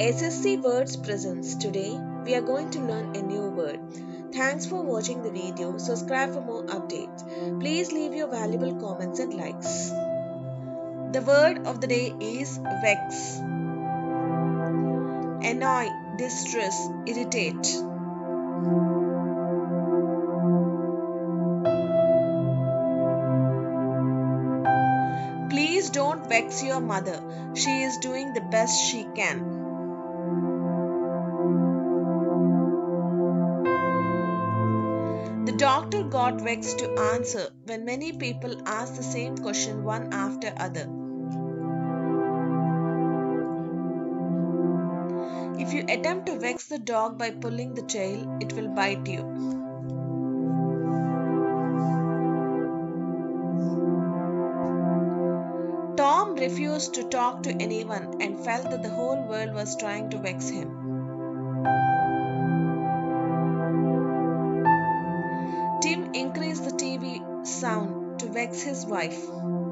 SSC Words presents today we are going to learn a new word. Thanks for watching the video. Subscribe for more updates. Please leave your valuable comments and likes. The word of the day is vex. Annoy, distress, irritate. Please don't vex your mother. She is doing the best she can. Doctor got vexed to answer when many people asked the same question one after other. If you attempt to vex the dog by pulling the tail, it will bite you. Tom refused to talk to anyone and felt that the whole world was trying to vex him. Vex his wife.